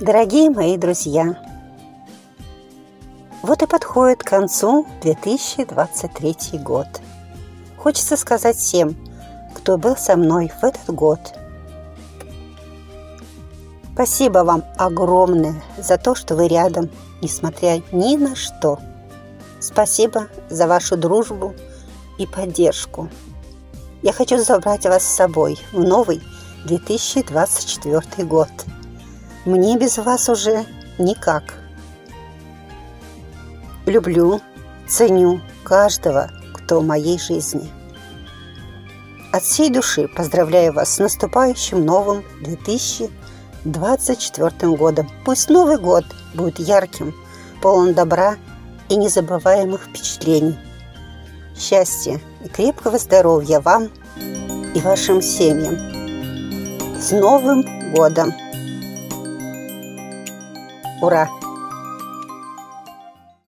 Дорогие мои друзья, вот и подходит к концу 2023 год. Хочется сказать всем, кто был со мной в этот год. Спасибо вам огромное за то, что вы рядом, несмотря ни на что. Спасибо за вашу дружбу и поддержку. Я хочу забрать вас с собой в новый 2024 год. Мне без вас уже никак. Люблю, ценю каждого, кто в моей жизни. От всей души поздравляю вас с наступающим новым 2024 годом. Пусть Новый год будет ярким, полон добра и незабываемых впечатлений. Счастья и крепкого здоровья вам и вашим семьям. С Новым годом! murah